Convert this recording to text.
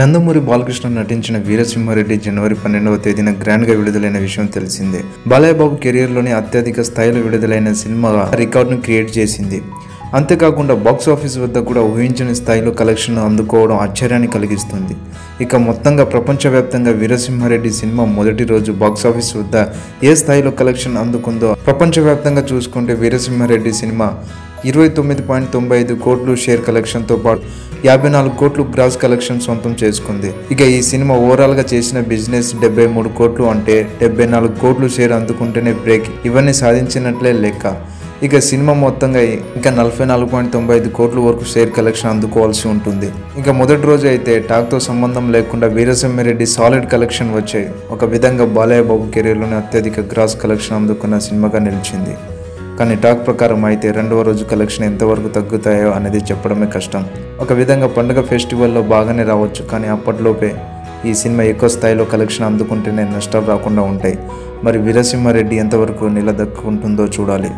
నందమూరి బాలకృష్ణ నటించిన వీరసింహారెడ్డి జనవరి పన్నెండవ తేదీన గ్రాండ్గా విడుదలైన విషయం తెలిసిందే. బాలయ్యబాబు కెరియర్లోనే అత్యధిక స్థాయిలో విడుదలైన సినిమా రికార్డును క్రియేట్ చేసింది. అంతేకాకుండా బాక్స్ ఆఫీస్ వద్ద కూడా ఊహించని స్థాయిలో కలెక్షన్ అందుకోవడం ఆశ్చర్యాన్ని కలిగిస్తుంది. ఇక మొత్తంగా ప్రపంచవ్యాప్తంగా వీరసింహారెడ్డి సినిమా మొదటి రోజు బాక్స్ ఆఫీస్ వద్ద ఏ స్థాయిలో కలెక్షన్ అందుకుందో ప్రపంచవ్యాప్తంగా చూసుకుంటే వీరసింహారెడ్డి సినిమా ఇరవై తొమ్మిది పాయింట్ తొంభై ఐదు కోట్లు షేర్ కలెక్షన్తో పాటు యాభై నాలుగు కోట్లు గ్రాస్ కలెక్షన్ సొంతం చేసుకుంది. ఇక ఈ సినిమా ఓవరాల్గా చేసిన బిజినెస్ డెబ్బై మూడు కోట్లు అంటే డెబ్బై నాలుగు కోట్లు షేర్ అందుకుంటేనే బ్రేక్ ఇవన్నీ సాధించినట్లే లెక్క. ఇక సినిమా మొత్తంగా ఇంకా నలభై నాలుగు పాయింట్ తొంభై ఐదు కోట్ల వరకు షేర్ కలెక్షన్ అందుకోవాల్సి ఉంటుంది. ఇక మొదటి రోజు అయితే టాక్తో సంబంధం లేకుండా వీరసింహారెడ్డి సాలిడ్ కలెక్షన్ వచ్చాయి. ఒక విధంగా బాలయ్య బాబు కెరీర్లోనే అత్యధిక గ్రాస్ కలెక్షన్ అందుకున్న సినిమాగా నిలిచింది. కానీ టాక్ ప్రకారం అయితే రెండవ రోజు కలెక్షన్ ఎంతవరకు తగ్గుతాయో అనేది చెప్పడమే కష్టం. ఒక విధంగా పండుగ ఫెస్టివల్లో బాగానే రావచ్చు కానీ అప్పట్లోపే ఈ సినిమా ఎక్కువ స్థాయిలో కలెక్షన్ అందుకుంటేనే నష్టాలు రాకుండా ఉంటాయి. మరి వీరసింహారెడ్డి ఎంతవరకు నిలదక్కుంటుందో చూడాలి.